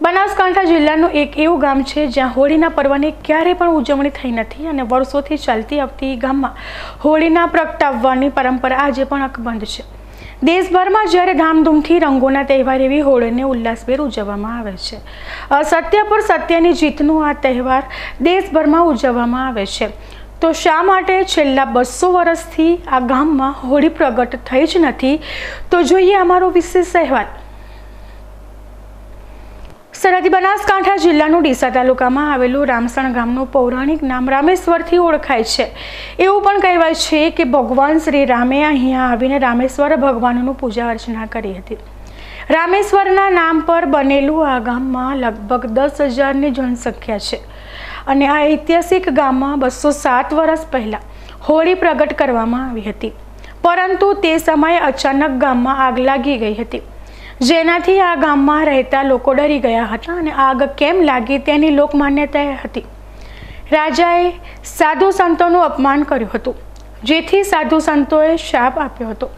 બનાસકાંઠા જિલ્લાનું એક એવું ગામ છે જ્યાં હોળીના પર્વની ક્યારેય પણ ઉજવણી થઈ નથી અને વર્ષોથી ચાલતી આવતી ગામમાં હોળીના પ્રગટાવવાની પરંપરા આજે પણ અકબંધ છે. દેશભરમાં જ્યારે ધામધૂમથી રંગોના તહેવાર એવી હોળીને ઉલ્લાસભેર ઉજવવામાં આવે છે. અસત્ય પર સત્યની જીતનો આ તહેવાર દેશભરમાં ઉજવવામાં આવે છે. તો શા માટે છેલ્લા બસો વર્ષથી આ ગામમાં હોળી પ્રગટ થઈ જ નથી? તો જોઈએ અમારો વિશેષ અહેવાલ. સરહદી બનાસકાંઠા જિલ્લાનું ડીસા તાલુકામાં આવેલું રામસણ ગામનું પૌરાણિક નામ રામેશ્વરથી ઓળખાય છે. એવું પણ કહેવાય છે કે ભગવાન શ્રી રામે અહીંયા આવીને રામેશ્વર ભગવાનનું પૂજા અર્ચના કરી હતી. રામેશ્વરના નામ પર બનેલું આ ગામમાં લગભગ દસ હજારની જનસંખ્યા છે અને આ ઐતિહાસિક ગામમાં બસો સાત વર્ષ પહેલાં હોળી પ્રગટ કરવામાં આવી હતી. પરંતુ તે સમયે અચાનક ગામમાં આગ લાગી ગઈ હતી. જેનાથી આ ગામમાં રહેતા લોકો ડરી ગયા હતા અને આગ કેમ લાગી તેની લોકમાન્યતા હતી. રાજાએ સાધુ સંતોનું અપમાન કર્યું હતું, જેથી સાધુ સંતોએ શાપ આપ્યો હતો.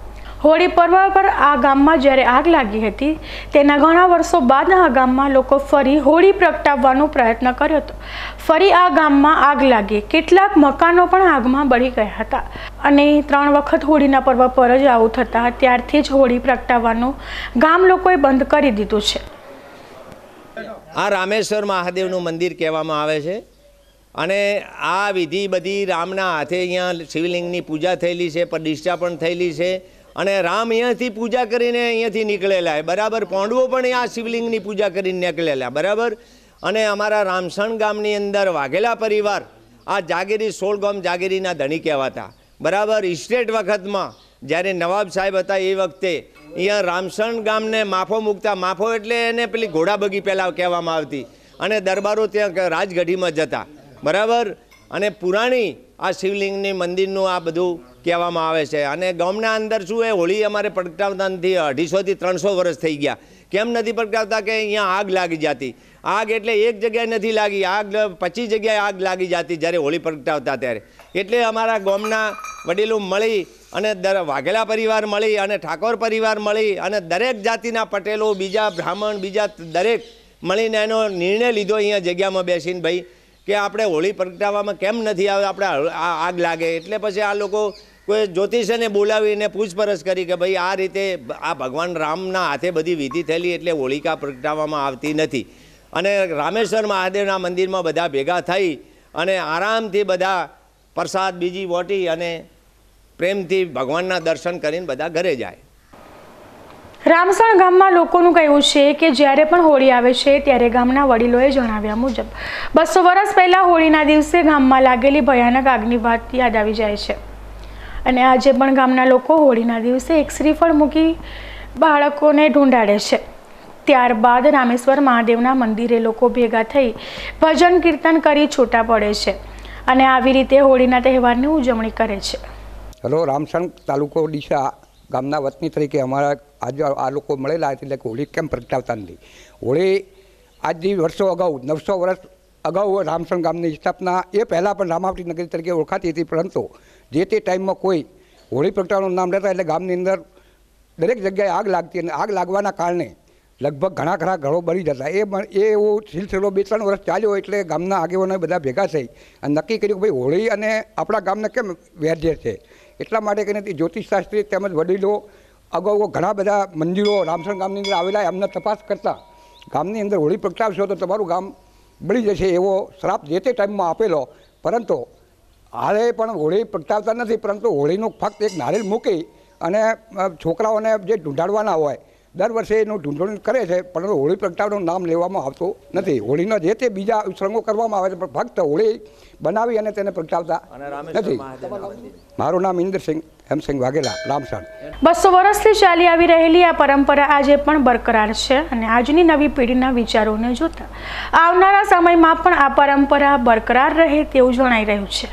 હોળી પર્વ પર આ ગામમાં જ્યારે આગ લાગી હતી, તેના ઘણા વર્ષો બાદ આ ગામમાં લોકો ફરી હોળી પ્રગટાવવાનો પ્રયત્ન કર્યો હતો. ફરી આ ગામમાં આગ લાગી. કેટલાક મકાનો પણ આગમાં બળી ગયા હતા અને ત્રણ વખત હોળીના પર્વ પર જ આવું થતાં ત્યારથી જ હોળી પ્રગટાવવાનું ગામ લોકોએ બંધ કરી દીધું છે. આ રામેશ્વર મહાદેવનું મંદિર કહેવામાં આવે છે. અને આ વિધિ બધી રામના હાથે અહીંયા શિવલિંગની પૂજા થયેલી છે, પ્રતિષ્ઠા પણ થયેલી છે. અને રામ અહીંયાથી પૂજા કરીને અહીંયાથી નીકળેલા બરાબર, પોંડવો પણ આ શિવલિંગની પૂજા કરીને નીકળેલા, બરાબર? અને અમારા રામસણ ગામની અંદર વાઘેલા પરિવાર, આ જાગીરી, સોળ ગામ જાગીરીના ધણી કહેવાતા. બરાબર ઇસ્ટેટ વખતમાં જ્યારે નવાબ સાહેબ હતા એ વખતે, અહીંયા રામસણ ગામને માફો મૂકતા, માફો એટલે એને પેલી ઘોડાબગી પહેલાં કહેવામાં આવતી. અને દરબારો ત્યાં રાજગઢીમાં જતા બરાબર? અને પુરાણી આ શિવલિંગની મંદિરનું આ બધું કહેવામાં આવે છે. અને ગામના અંદર શું એ હોળી અમારે પ્રગટાવતા નથી અઢીસોથી ત્રણસો વર્ષ થઈ ગયા. કેમ નથી પ્રગટાવતા કે અહીંયા આગ લાગી જતી? આગ એટલે એક જગ્યાએ નથી લાગી, આગ પચીસ જગ્યાએ આગ લાગી જતી જ્યારે હોળી પ્રગટાવતા ત્યારે. એટલે અમારા ગામના વડીલો મળી અને દર વાઘેલા પરિવાર મળી અને ઠાકોર પરિવાર મળી અને દરેક જાતિના પટેલો, બીજા બ્રાહ્મણ, બીજા દરેક મળીને એનો નિર્ણય લીધો અહીંયા જગ્યામાં બેસીને ભાઈ. કે આપણે હોળી પ્રગટાવવામાં કેમ નથી આવે આપણે આગ લાગે. એટલે પછી આ લોકો કોઈ જ્યોતિષને બોલાવીને પૂછપરછ કરી કે ભાઈ, આ રીતે આ ભગવાન રામના હાથે બધી વિધિ થયેલી એટલે હોળિકા પ્રગટાવવામાં આવતી નથી. અને રામેશ્વર મહાદેવના મંદિરમાં બધા ભેગા થઈ અને આરામથી બધા પ્રસાદ બીજી વોટી અને પ્રેમથી ભગવાનના દર્શન કરીને બધા ઘરે જાય. રામસણ ગામમાં લોકોનું કહેવું છે કે જ્યારે પણ હોળી આવે છે, ત્યારે ગામના વડીલોએ જણાવ્યા મુજબ, બસો વર્ષ પહેલાં હોળીના દિવસે ગામમાં લાગેલી ભયાનક આગની વાત યાદ આવી જાય છે. અને આજે પણ ગામના લોકો હોળીના દિવસે એક શ્રીફળ મૂકી બાળકોને ઢૂંઢાડે છે. ત્યારબાદ રામેશ્વર મહાદેવના મંદિરે લોકો ભેગા થઈ ભજન કીર્તન કરી છૂટા પડે છે અને આવી રીતે હોળીના તહેવારની ઉજવણી કરે છે. હેલો, રામસણ તાલુકો ડીસા ગામના વતની તરીકે અમારા આજે આ લોકો મળેલા એટલે કે હોળી કેમ પ્રગટાવતા નથી? હોળી આજથી વર્ષો અગાઉ, નવસો વર્ષ અગાઉ રામસણ ગામની સ્થાપના એ પહેલાં પણ રામાવટી નગરી તરીકે ઓળખાતી હતી, પરંતુ જે તે ટાઈમમાં કોઈ હોળી પ્રગટાવવાનું નામ લેતા એટલે ગામની અંદર દરેક જગ્યાએ આગ લાગતી અને આગ લાગવાના કારણે લગભગ ઘણા ખરા ઘરો બળી જતા. એ પણ એ એવો સિલસિલો બે ત્રણ વર્ષ ચાલ્યો એટલે ગામના આગેવાનો બધા ભેગા થઈ અને નક્કી કર્યું કે ભાઈ હોળી અને આપણા ગામને કેમ વેરઝેર છે? એટલા માટે કરીને જ્યોતિષશાસ્ત્રી તેમજ વડીલો અગાઉ ઘણા બધા મંદિરો રામસણ ગામની અંદર આવેલા એમને તપાસ કરતા ગામની અંદર હોળી પ્રગટાવશો તો તમારું ગામ બળી જશે એવો શ્રાપ જે તે ટાઈમમાં આપેલો. પરંતુ હાલે પણ હોળી પ્રગટાવતા નથી, પરંતુ હોળીનું ફક્ત એક નારિયેલ મૂકી અને છોકરાઓને જે ઢૂંઢાડવાના હોય દર વર્ષે એનું ઢૂંઢણ કરે છે પરંતુ હોળી પ્રગટાવવાનું નામ લેવામાં આવતું નથી. હોળીના જે તે બીજા ઉત્સંગો કરવામાં આવે છે પણ ફક્ત હોળી બનાવી અને તેને પ્રગટાવતા નથી. મારું નામ ઇન્દ્રસિંહ હેમસિંહ વાઘેલા રામસણ બસો વર્ષથી ચાલી આવી રહેલી આ પરંપરા આજે પણ બરકરાર છે અને આજની નવી પેઢીના વિચારોને જોતા આવનારા સમયમાં પણ આ પરંપરા બરકરાર રહે તેવું જણાઈ રહ્યું છે.